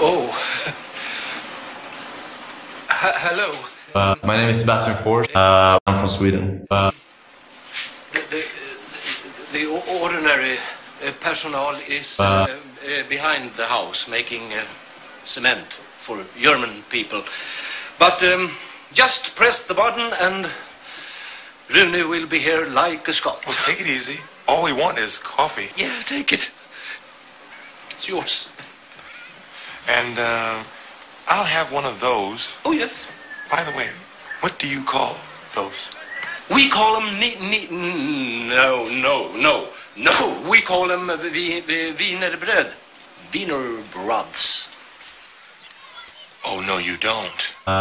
Oh. H- hello. Uh, my name is Sebastian Fors. Uh, I'm from Sweden. Uh, The, the, the ordinary uh, personnel is uh, uh, behind the house making uh, cement for German people. But um, just press the button and Rune will be here like a Scot. Well, take it easy. All we want is coffee. Yeah, take it. It's yours. And uh, I'll have one of those. Oh, yes. By the way, what do you call those? We call them ni, ni, no, no, no, no. We call them vi, vi, wienerbröd. Wienerbröds. Oh, no, you don't. uh,